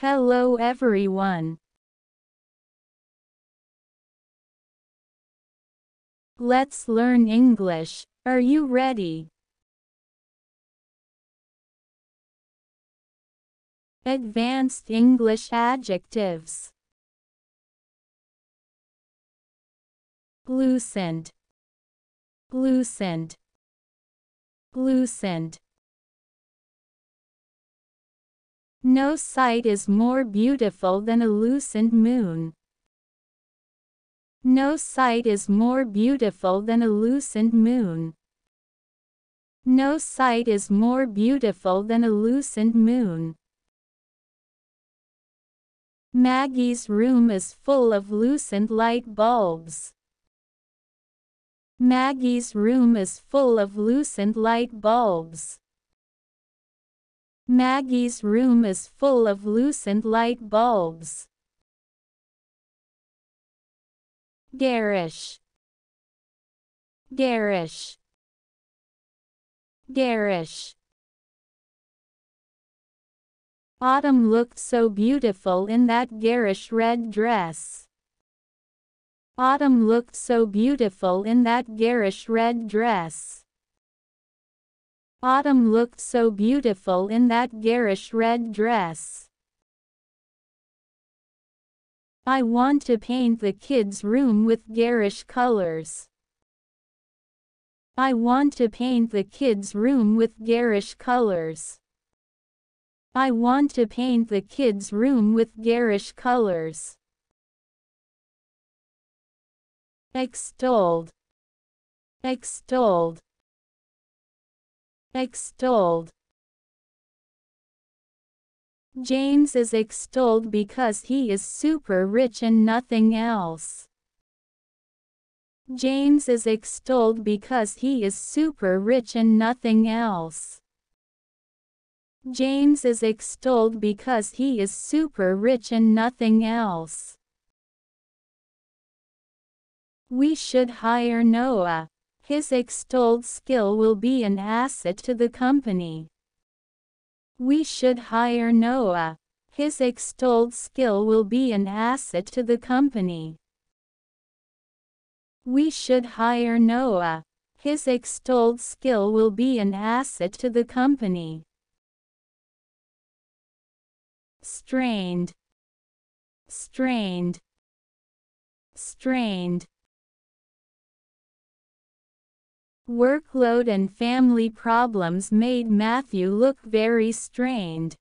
Hello everyone. Let's learn English. Are you ready? Advanced English adjectives. Lucent. Lucent. Lucent. No sight is more beautiful than a lucent moon. No sight is more beautiful than a lucent moon. No sight is more beautiful than a lucent moon. Maggie's room is full of lucent light bulbs. Maggie's room is full of lucent light bulbs. Maggie's room is full of lucent light bulbs. Garish. Garish. Garish. Autumn looked so beautiful in that garish red dress. Autumn looked so beautiful in that garish red dress. Autumn looked so beautiful in that garish red dress. I want to paint the kids' room with garish colors. I want to paint the kids' room with garish colors. I want to paint the kids' room with garish colors. Extolled. Extolled. Extolled. James is extolled because he is super rich and nothing else. James is extolled because he is super rich and nothing else. James is extolled because he is super rich and nothing else. We should hire Noah. His extolled skill will be an asset to the company. We should hire Noah. His extolled skill will be an asset to the company. We should hire Noah. His extolled skill will be an asset to the company strained strained strained Workload and family problems made Matthew look very strained.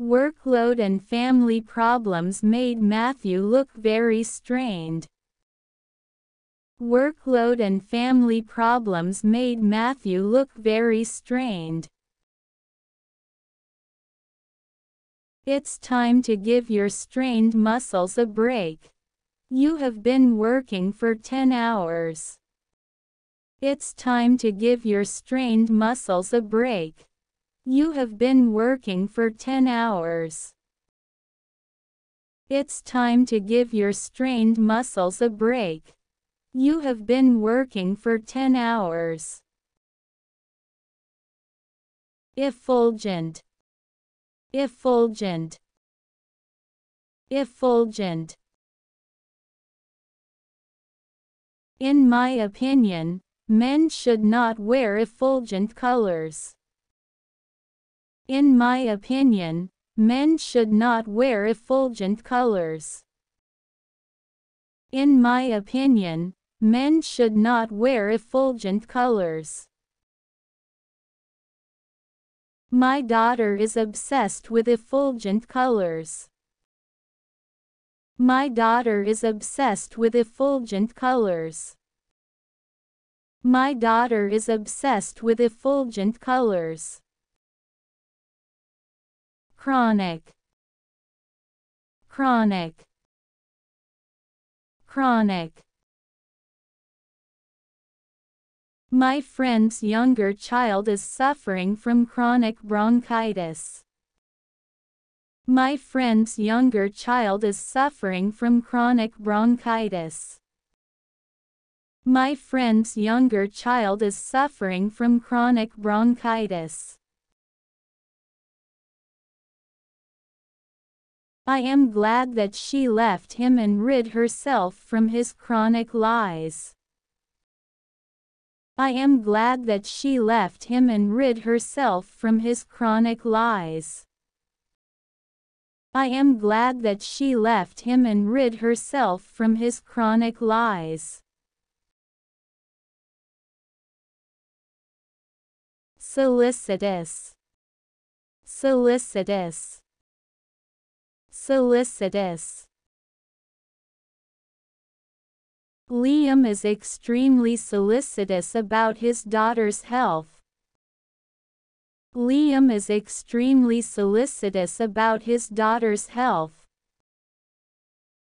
Workload and family problems made Matthew look very strained. Workload and family problems made Matthew look very strained. It's time to give your strained muscles a break. You have been working for 10 hours. It's time to give your strained muscles a break. You have been working for 10 hours. It's time to give your strained muscles a break. You have been working for 10 hours. Effulgent effulgent effulgent In my opinion, men should not wear effulgent colors. In my opinion, men should not wear effulgent colors. In my opinion, men should not wear effulgent colors. My daughter is obsessed with effulgent colors. My daughter is obsessed with effulgent colors. My daughter is obsessed with effulgent colors. Chronic. Chronic. Chronic. My friend's younger child is suffering from chronic bronchitis. My friend's younger child is suffering from chronic bronchitis. My friend's younger child is suffering from chronic bronchitis. I am glad that she left him and rid herself from his chronic lies. I am glad that she left him and rid herself from his chronic lies. I am glad that she left him and rid herself from his chronic lies. Solicitous. Solicitous. Solicitous. Liam is extremely solicitous about his daughter's health. Liam is extremely solicitous about his daughter's health.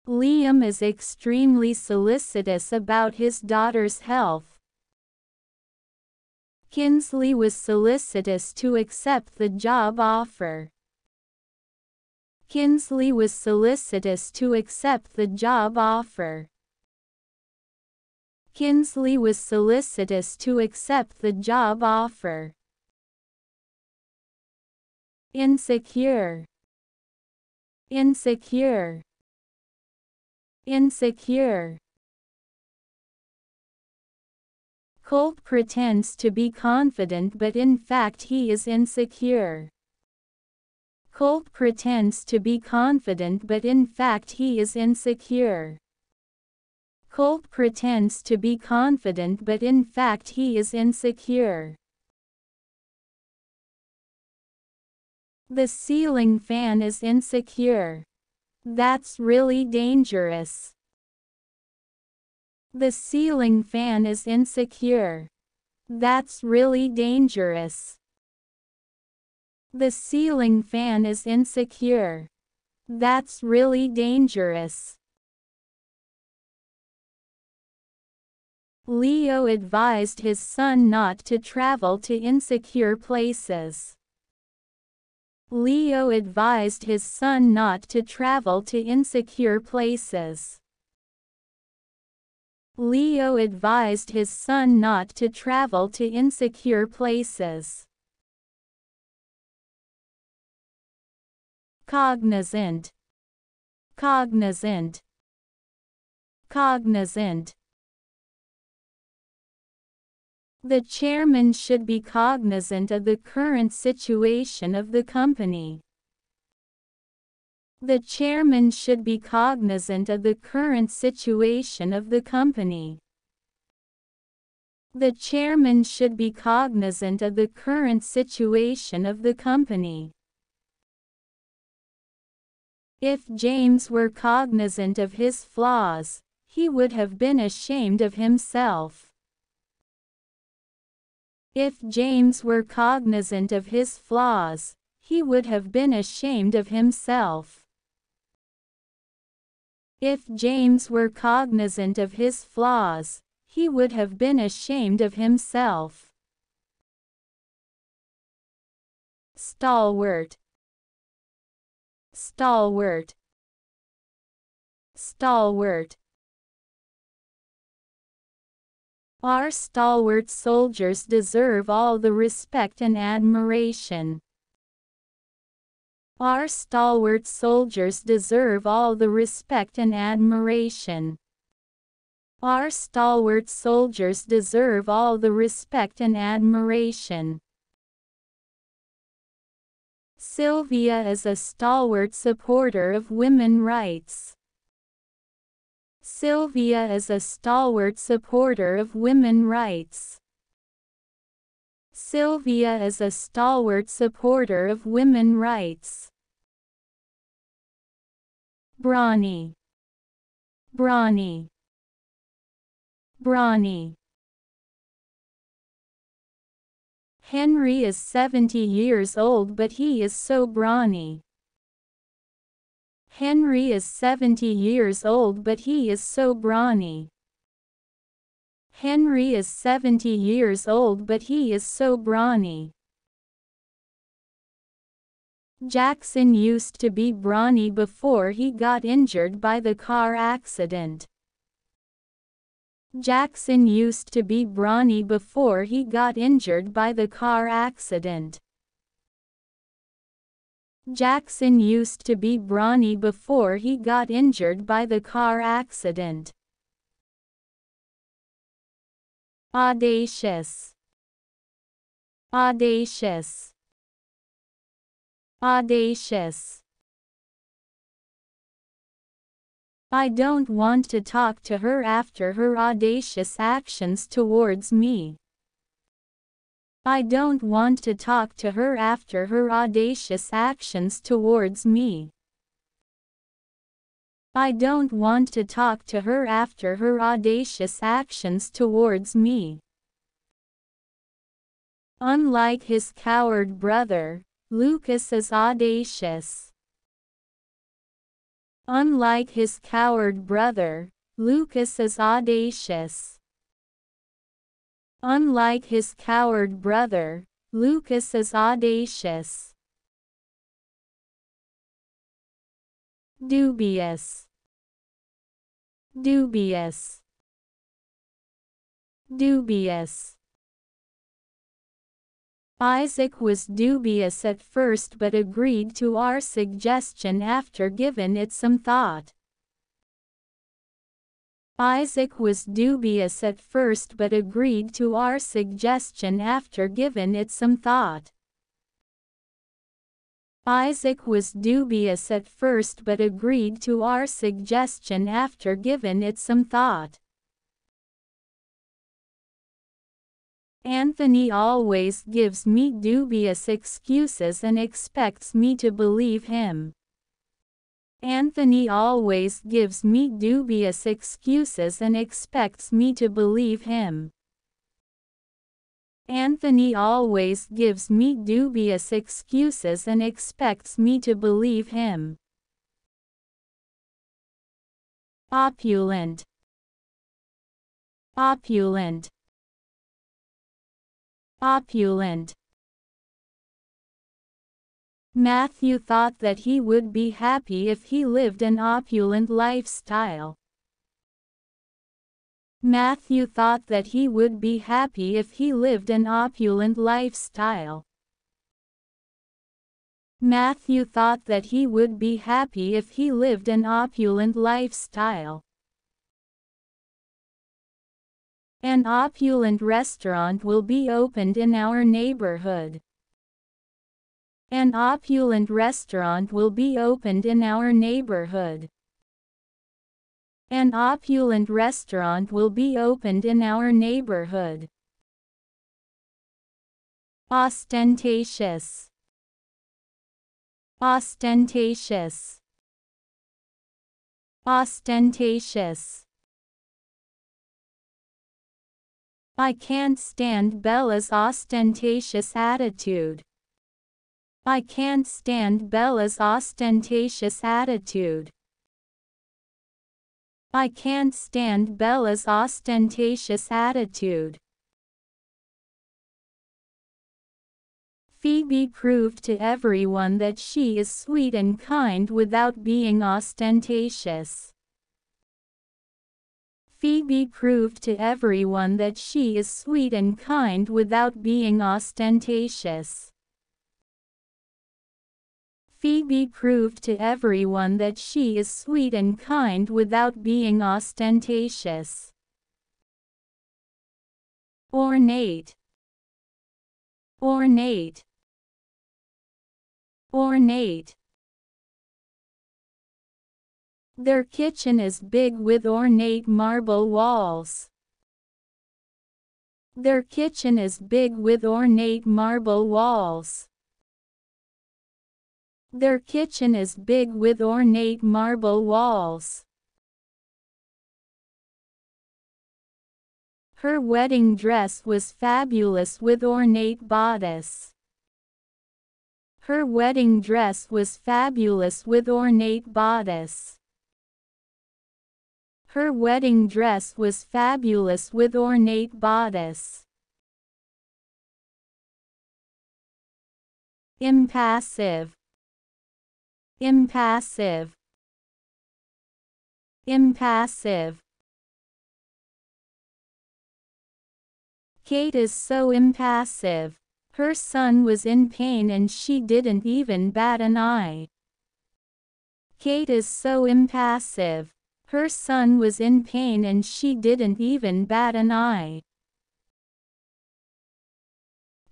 Liam is extremely solicitous about his daughter's health. Kinsley was solicitous to accept the job offer. Kinsley was solicitous to accept the job offer. Kinsley was solicitous to accept the job offer. Insecure. Insecure. Insecure. Culp pretends to be confident but in fact he is insecure. Culp pretends to be confident but in fact he is insecure. Culp pretends to be confident but in fact he is insecure. The ceiling fan is insecure. That's really dangerous. The ceiling fan is insecure. That's really dangerous. The ceiling fan is insecure. That's really dangerous. Leo advised his son not to travel to insecure places. Leo advised his son not to travel to insecure places. Leo advised his son not to travel to insecure places. Cognizant. Cognizant. Cognizant. The chairman should be cognizant of the current situation of the company. The chairman should be cognizant of the current situation of the company. The chairman should be cognizant of the current situation of the company. If James were cognizant of his flaws, he would have been ashamed of himself. If James were cognizant of his flaws, he would have been ashamed of himself. If James were cognizant of his flaws, he would have been ashamed of himself. Stalwart. Stalwart. Stalwart. Our stalwart soldiers deserve all the respect and admiration. Our stalwart soldiers deserve all the respect and admiration. Our stalwart soldiers deserve all the respect and admiration. Sylvia is a stalwart supporter of women rights. Sylvia is a stalwart supporter of women rights. Sylvia is a stalwart supporter of women rights. Brawny. Brawny. Brawny. Henry is 70 years old but he is so brawny. Henry is 70 years old but he is so brawny. Henry is 70 years old but he is so brawny. Jackson used to be brawny before he got injured by the car accident. Jackson used to be brawny before he got injured by the car accident. Jackson used to be brawny before he got injured by the car accident. Audacious. Audacious. Audacious. I don't want to talk to her after her audacious actions towards me. I don't want to talk to her after her audacious actions towards me. I don't want to talk to her after her audacious actions towards me. Unlike his coward brother, Lucas is audacious. Unlike his coward brother, Lucas is audacious. Unlike his coward brother, Lucas is audacious. Dubious. Dubious. Dubious. Isaac was dubious at first but agreed to our suggestion after giving it some thought. Isaac was dubious at first but agreed to our suggestion after giving it some thought. Isaac was dubious at first but agreed to our suggestion after giving it some thought. Anthony always gives me dubious excuses and expects me to believe him. Anthony always gives me dubious excuses and expects me to believe him. Anthony always gives me dubious excuses and expects me to believe him. Opulent. Opulent. Opulent. Matthew thought that he would be happy if he lived an opulent lifestyle. Matthew thought that he would be happy if he lived an opulent lifestyle. Matthew thought that he would be happy if he lived an opulent lifestyle. An opulent restaurant will be opened in our neighborhood. An opulent restaurant will be opened in our neighborhood. An opulent restaurant will be opened in our neighborhood. Ostentatious. Ostentatious. Ostentatious. I can't stand Bella's ostentatious attitude. I can't stand Bella's ostentatious attitude. I can't stand Bella's ostentatious attitude. Phoebe proved to everyone that she is sweet and kind without being ostentatious. Phoebe proved to everyone that she is sweet and kind without being ostentatious. Phoebe proved to everyone that she is sweet and kind without being ostentatious. Ornate. Ornate. Ornate. Their kitchen is big with ornate marble walls. Their kitchen is big with ornate marble walls. Their kitchen is big with ornate marble walls. Her wedding dress was fabulous with ornate bodice. Her wedding dress was fabulous with ornate bodice. Her wedding dress was fabulous with ornate bodice. Impassive Impassive. Impassive. Kate is so impassive. Her son was in pain and she didn't even bat an eye. Kate is so impassive. Her son was in pain and she didn't even bat an eye.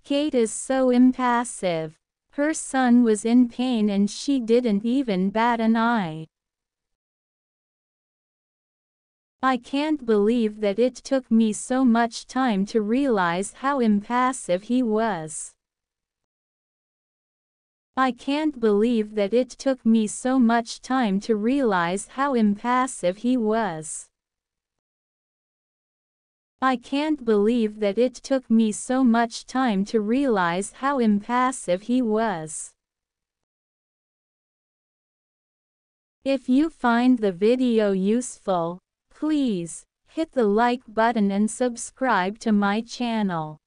Kate is so impassive. Her son was in pain and she didn't even bat an eye. I can't believe that it took me so much time to realize how impassive he was. I can't believe that it took me so much time to realize how impassive he was. I can't believe that it took me so much time to realize how impassive he was. If you find the video useful, please hit the like button and subscribe to my channel.